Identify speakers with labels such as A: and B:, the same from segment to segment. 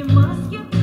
A: You must get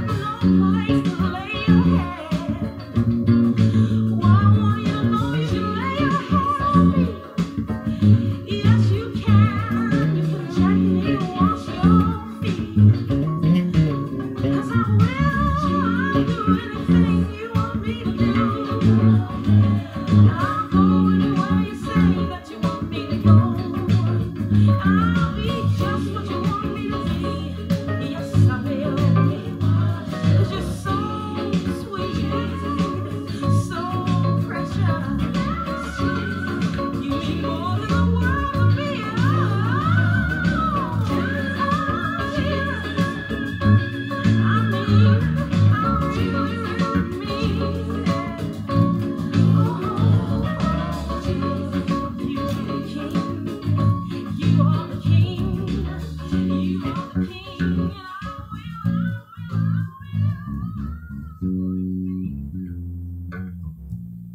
A: Thank you.